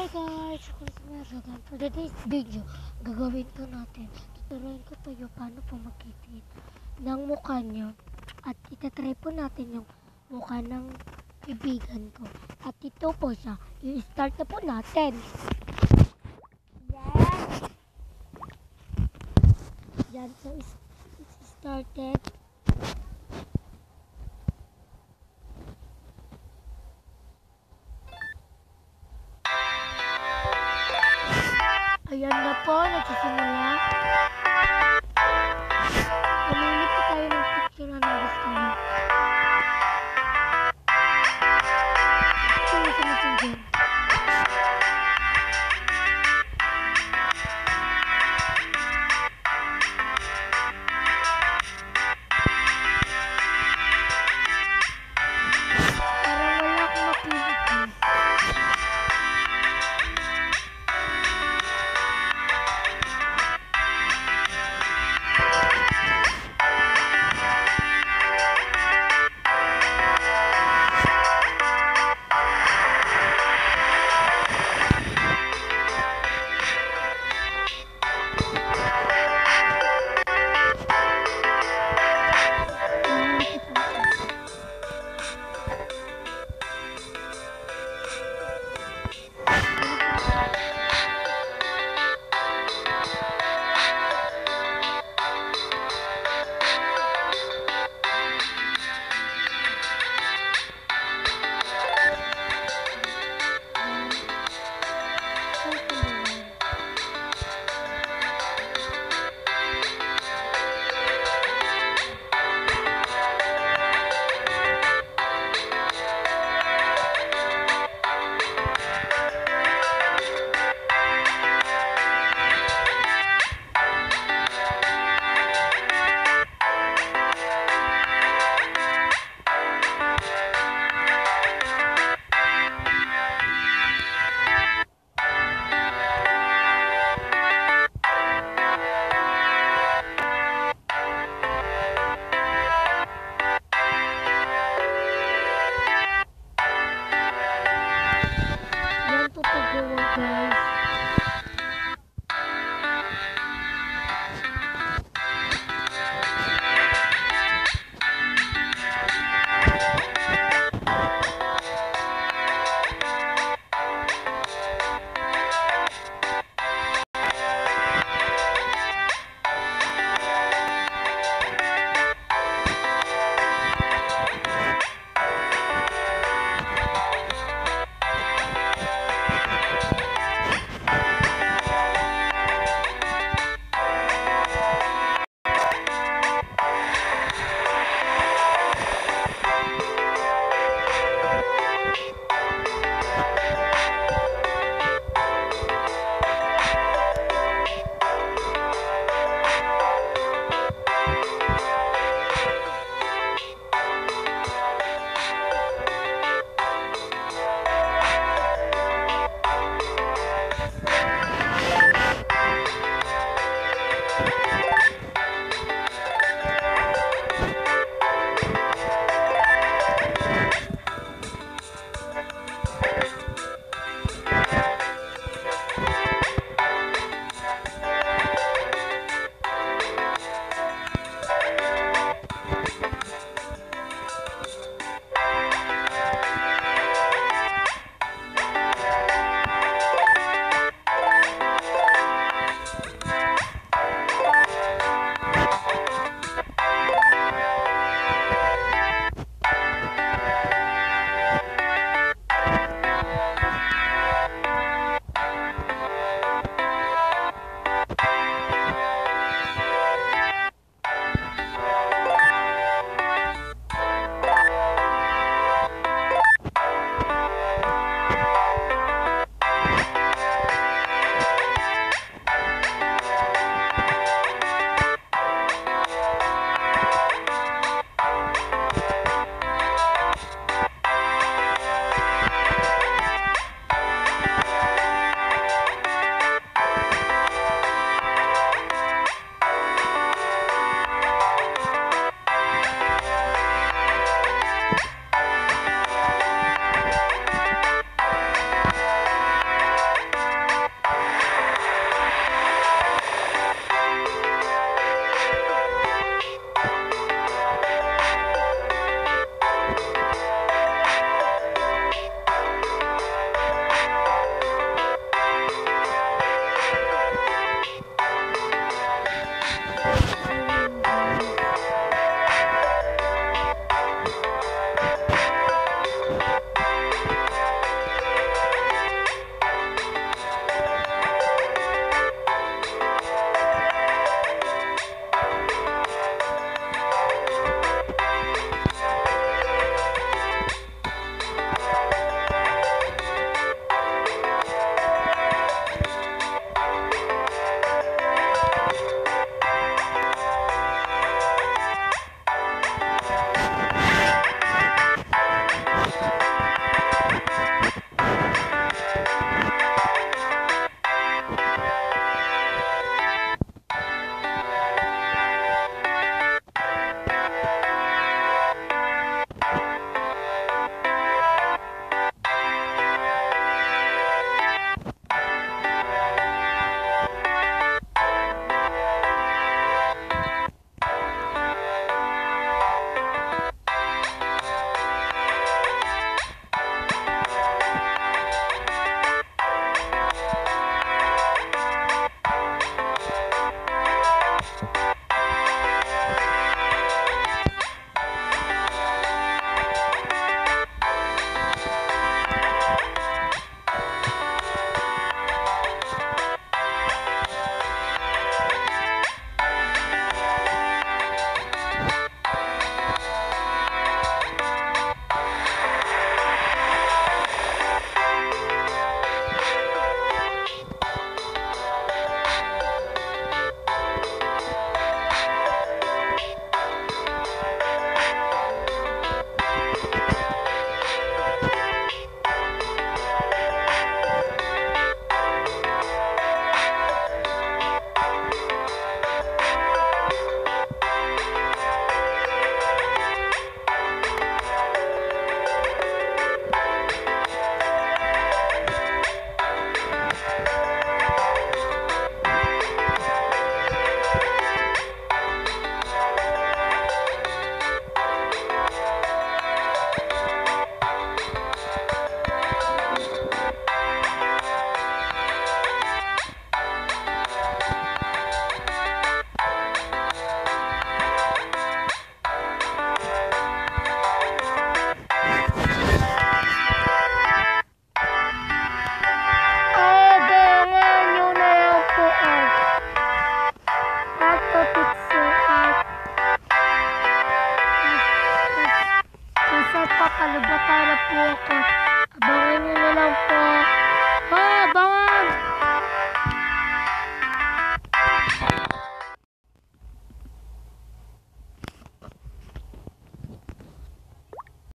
Hey guys, ako si Merogan. For today's video, gagawin ko natin. Tuturuan ko kayo paano po magkikit ng mukha nyo. At itatry po natin yung mukha ng kaibigan ko. At ito po siya. I-start na po natin. Yan. Yan. So, is it's started. Ayan na po, nagsisimula. Pumili po tayo ng picture na gusto niyo. napapalubatan na po ako. Abangan nyo na lang po. Ha, abangan!